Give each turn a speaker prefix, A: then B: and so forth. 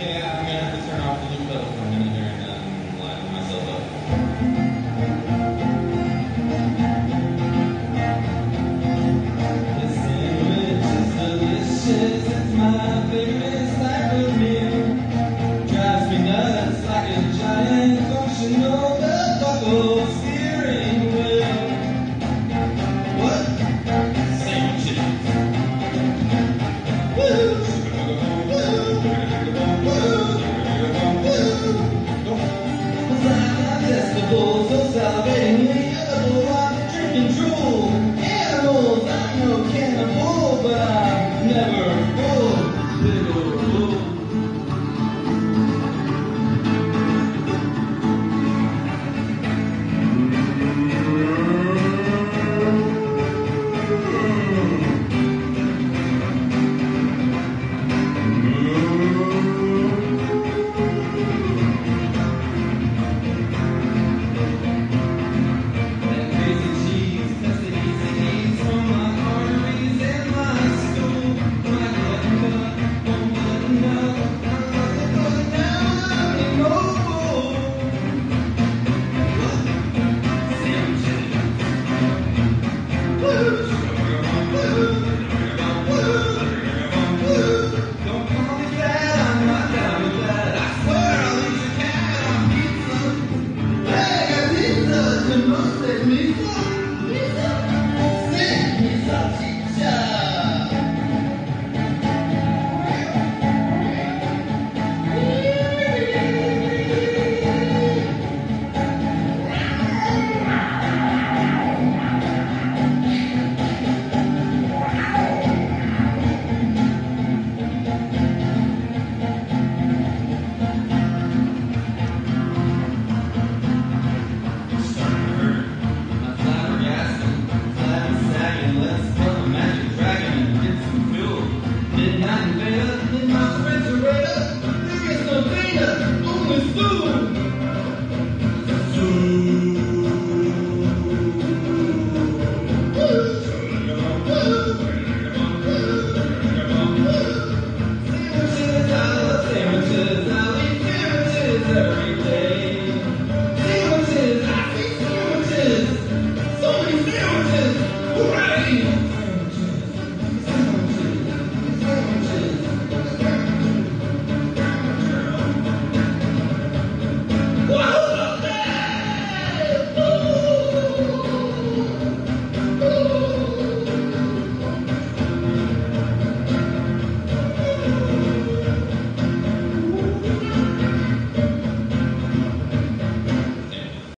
A: Okay, I'm gonna have to turn off the new pedal for a minute here and um, then line myself up. festivals of salvation. We are the blood drinking drool. In better than my refrigerator.